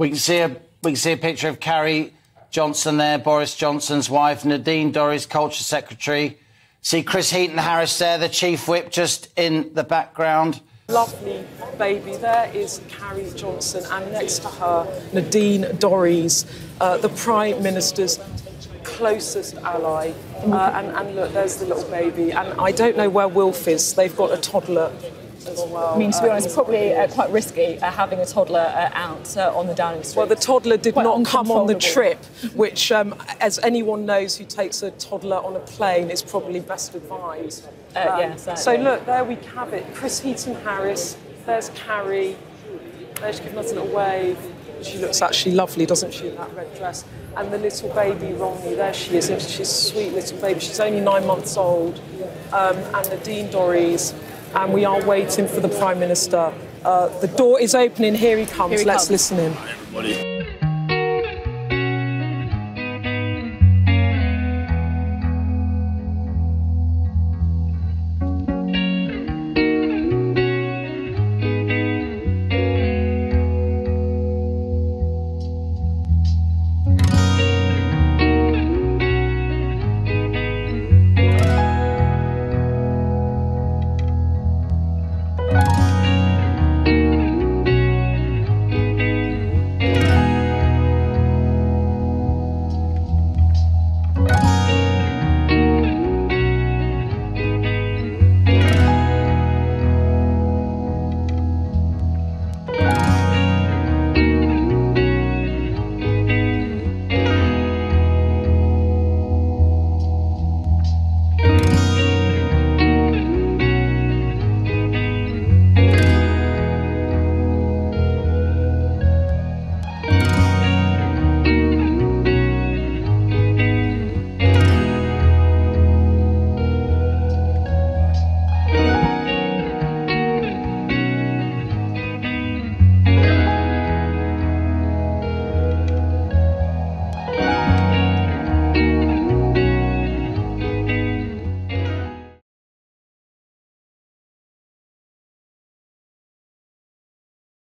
We can see a we can see a picture of Carrie Johnson there, Boris Johnson's wife, Nadine Dorries, Culture Secretary. See Chris Heaton Harris there, the Chief Whip, just in the background. Lovely baby. There is Carrie Johnson, and next to her, Nadine Dorries, uh, the Prime Minister's closest ally. Uh, and, and look, there's the little baby. And I don't know where Wilf is. They've got a toddler as well. I mean, to be Uh, honest, probably uh, quite risky uh, having a toddler uh, out uh, on the Downing Street. Well, the toddler did Quite not come on the trip, which, um, as anyone knows who takes a toddler on a plane, is probably best advised. Um, Uh, yeah, certainly. so, look, there we have it. Chris Heaton Harris, there's Carrie. There she's giving us a little wave. She looks actually lovely, doesn't she, in that red dress? And the little baby, Romy, there she is. She's a sweet little baby. She's only nine months old. Um, and Nadine Dorries. And we are waiting for the Prime Minister. Uh, the door is opening. Here he comes. Here he Let's comes. listen in.